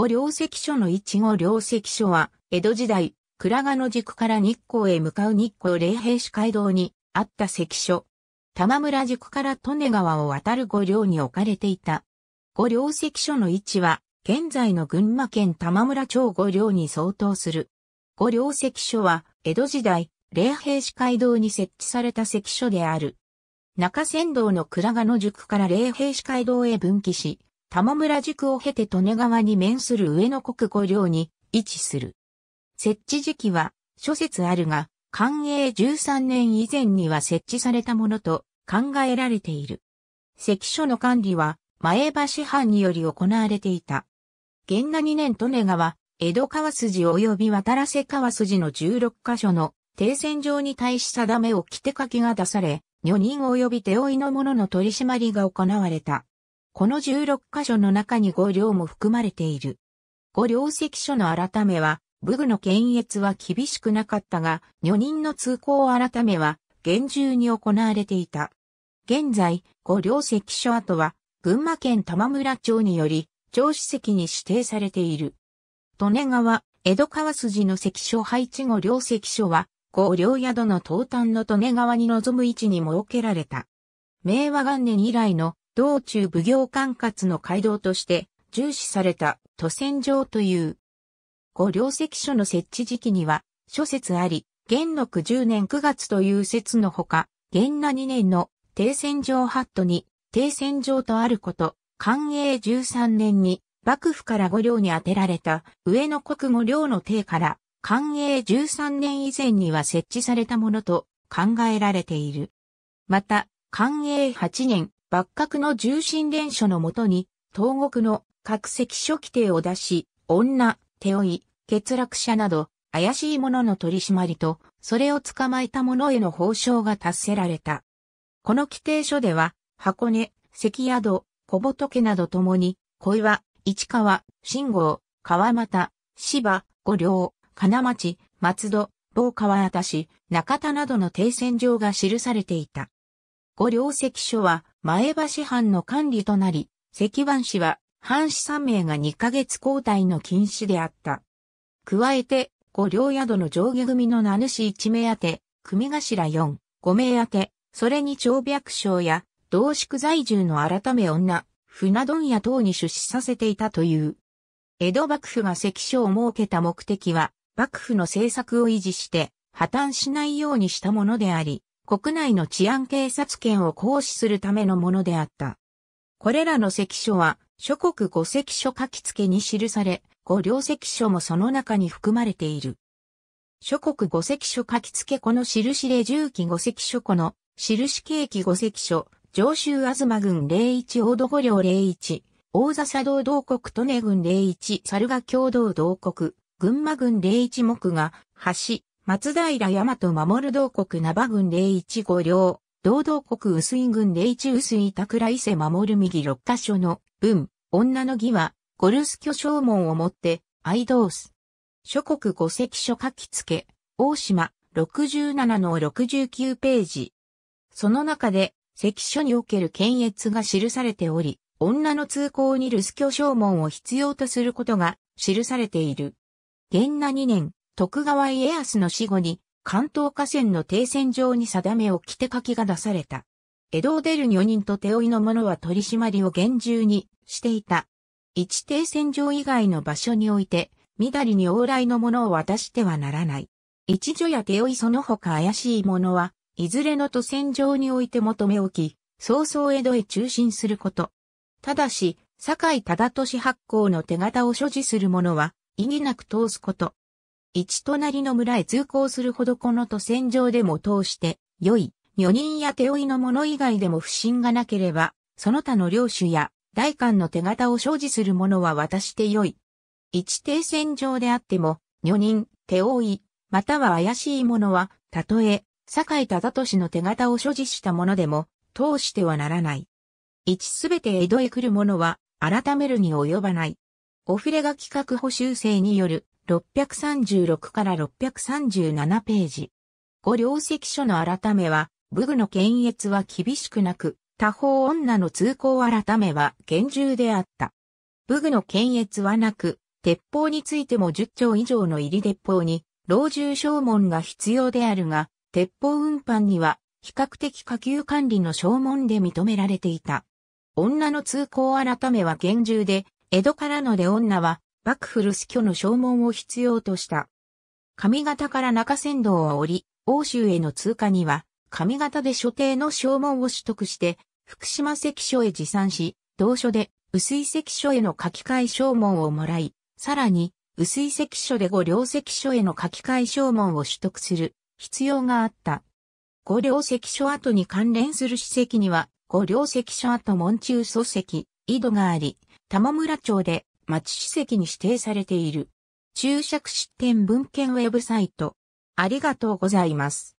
五両石所の一五両石所は、江戸時代、倉賀の軸から日光へ向かう日光霊平市街道にあった関所。玉村塾から利根川を渡る五両に置かれていた。五両石所の位置は、現在の群馬県玉村町五両に相当する。五両石所は、江戸時代、霊平市街道に設置された関所である。中山道の倉賀の塾から霊平市街道へ分岐し、玉村塾を経て利根川に面する上野国五両に位置する。設置時期は諸説あるが、寛永13年以前には設置されたものと考えられている。関所の管理は前橋藩により行われていた。元那2年利根川、江戸川筋及び渡らせ川筋の16カ所の停戦場に対し定めを規定書きが出され、女人及び手負いの者の取り締まりが行われた。この16箇所の中に五両も含まれている。五両関所の改めは、武具の検閲は厳しくなかったが、女人の通行改めは、厳重に行われていた。現在、五両関所跡は、群馬県玉村町により、町史跡に指定されている。利根川、江戸川筋の関所配置五両関所は、五両宿の東端の利根川に臨む位置に設けられた。明和元年以来の道中奉行管轄の街道として重視された都線上という。五両石所の設置時期には諸説あり、元禄10年9月という説のほか、元那2年の停戦場ハットに停戦場とあること、寛永13年に幕府から五両に当てられた上野国五両の邸から寛永13年以前には設置されたものと考えられている。また、寛永8年、幕閣の重心連書のもとに、東国の各席書規定を出し、女、手負い、欠落者など、怪しい者の取り締まりと、それを捕まえた者への報奨が達せられた。この規定書では、箱根、関宿、小仏などともに、小岩、市川、信号、川又、芝、五両、金町、松戸、某川渡し、中田などの停戦場が記されていた。五両関所は前橋藩の管理となり、関番氏は藩士3名が2ヶ月交代の禁止であった。加えて、五両宿の上下組の名主1名宛て、組頭4、5名宛て、それに長白省や同宿在住の改め女、船問屋等に出資させていたという。江戸幕府が関所を設けた目的は、幕府の政策を維持して破綻しないようにしたものであり、国内の治安警察権を行使するためのものであった。これらの関所は、諸国五関所書き付けに記され、五両関所もその中に含まれている。諸国五関所書き付けこの印で重機五関所この印景気五関所、上州東郡01大戸五両01、大笹道同国利根郡01猿ヶ共同同国、群馬郡01木が、橋、松平大和守同国長郡015両、道道国薄井郡01薄井桜伊勢守右六箇所の文、女の義は、ゴルス巨匠門をもって、愛道す。諸国五石書書き付け、大島、67の69ページ。その中で、関所における検閲が記されており、女の通行に留守居証門を必要とすることが記されている。元那2年、徳川家康の死後に関東河川の停戦場に定めを着て書きが出された。江戸を出る女人と手負いの者は取り締まりを厳重にしていた。一停戦場以外の場所において、緑に往来の者を渡してはならない。一女や手負いその他怪しい者は、いずれの都戦場において求め置き、早々江戸へ中心すること。ただし、堺忠俊発行の手形を所持する者は、意義なく通すこと。一隣の村へ通行するほどこの都線上でも通して、良い、女人や手負いの者以外でも不審がなければ、その他の領主や大官の手形を所持する者は渡して良い。一定線上であっても、女人、手負い、または怪しい者は、たとえ、堺忠俊の手形を所持した者でも、通してはならない。一すべて江戸へ来る者は、改めるに及ばない。オフレが企画補修正による636から637ページ。五両石書の改めは、武具の検閲は厳しくなく、他方女の通行改めは厳重であった。武具の検閲はなく、鉄砲についても10丁以上の入り鉄砲に、老中証文が必要であるが、鉄砲運搬には、比較的下級管理の証文で認められていた。女の通行改めは厳重で、江戸からの出女は、幕府留守居の証文を必要とした。上方から中山道を降り、欧州への通過には、上方で所定の証文を取得して、福島関所へ持参し、同所で、薄井関所への書き換え証文をもらい、さらに、薄井関所で五両関所への書き換え証文を取得する必要があった。五両関所跡に関連する史跡には、五両関所跡門中祖跡、井戸があり、玉村町で町史跡に指定されている。注釈出展文献ウェブサイト。ありがとうございます。